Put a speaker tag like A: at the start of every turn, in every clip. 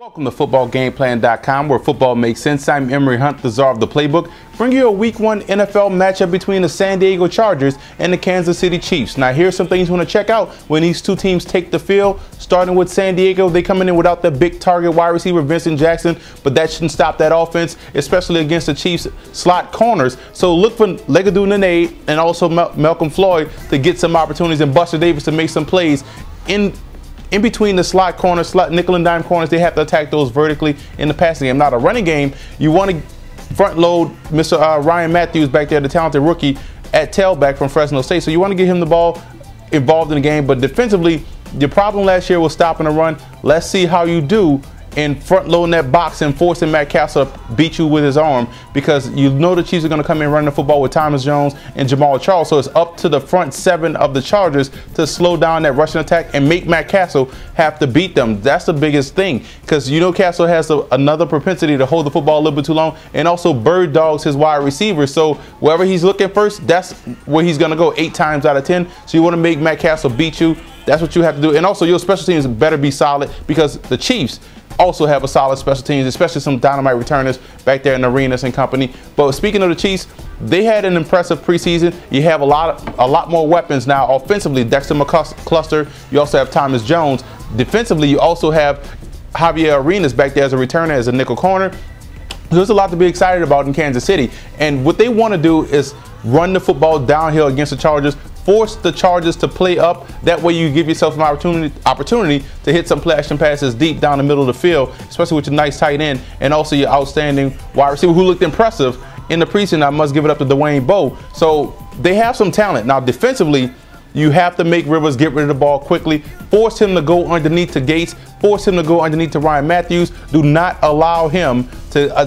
A: Welcome to FootballGamePlan.com, where football makes sense. I'm Emory Hunt, the czar of the playbook. Bring you a Week One NFL matchup between the San Diego Chargers and the Kansas City Chiefs. Now, here's some things you want to check out when these two teams take the field. Starting with San Diego, they coming in without the big target wide receiver Vincent Jackson, but that shouldn't stop that offense, especially against the Chiefs slot corners. So look for Legedu Naanee and also Malcom Floyd to get some opportunities and Buster Davis to make some plays in in between the slot corners, slot nickel and dime corners, they have to attack those vertically in the passing game. Not a running game. You want to front load Mr. Uh, Ryan Mathews back there, the talented rookie at tailback from Fresno State. So you want to get him the ball involved in the game. But defensively, your problem last year was stopping the run. Let's see how you do and front loading that box and forcing Matt Cassel to beat you with his arm because you know the Chiefs are going to come in running the football with Thomas Jones and Jamaal Charles. So it's up to the front seven of the Chargers to slow down that rushing attack and make Matt Cassel have to beat them. That's the biggest thing because you know Cassel has a, another propensity to hold the football a little bit too long and also bird dogs his wide receivers. So wherever he's looking first, that's where he's going to go eight times out of 10. So you want to make Matt Cassel beat you. That's what you have to do. And also your special teams better be solid because the Chiefs – also have a solid special teams, especially some dynamite returners back there in Arenas and company. But speaking of the Chiefs, they had an impressive preseason. You have a lot of, a lot more weapons now offensively. Dexter McCluster. You also have Thomas Jones. Defensively, you also have Javier Arenas back there as a returner, as a nickel corner. There's a lot to be excited about in Kansas City. And what they want to do is run the football downhill against the Chargers, force the Chargers to play up. That way you give yourself an opportunity opportunity to hit some play action passes deep down the middle of the field, especially with your nice tight end and also your outstanding wide receiver who looked impressive in the preseason. I must give it up to Dwayne Bowe. So they have some talent. Now defensively, you have to make Rivers get rid of the ball quickly. Force him to go underneath to Gates. Force him to go underneath to Ryan Mathews. Do not allow him to uh,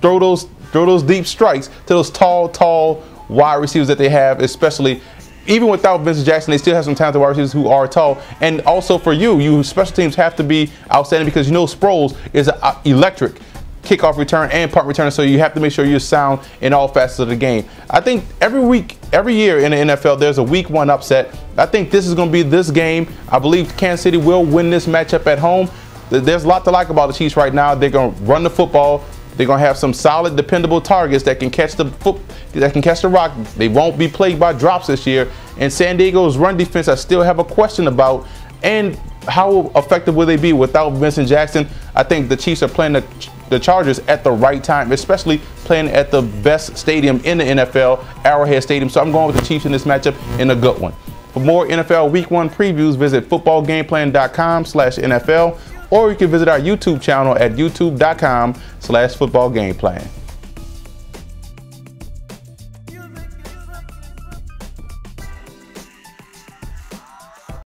A: throw those throw those deep strikes to those tall, tall wide receivers that they have, especially even without Vincent Jackson, they still have some talented wide receivers who are tall. And also for you, you special teams have to be outstanding because you know Sproles is electric kickoff return and punt return, so you have to make sure you're sound in all facets of the game. I think every week, every year in the NFL, there's a week one upset. I think this is going to be this game. I believe Kansas City will win this matchup at home. There's a lot to like about the Chiefs right now. They're going to run the football. They're gonna have some solid, dependable targets that can catch the foot, that can catch the rock. They won't be plagued by drops this year. And San Diego's run defense, I still have a question about. And how effective will they be without Vincent Jackson? I think the Chiefs are playing the, the Chargers at the right time, especially playing at the best stadium in the NFL, Arrowhead Stadium. So I'm going with the Chiefs in this matchup in a good one. For more NFL Week 1 previews, visit footballgameplan.com slash NFL or you can visit our YouTube channel at youtube.com slash football game plan.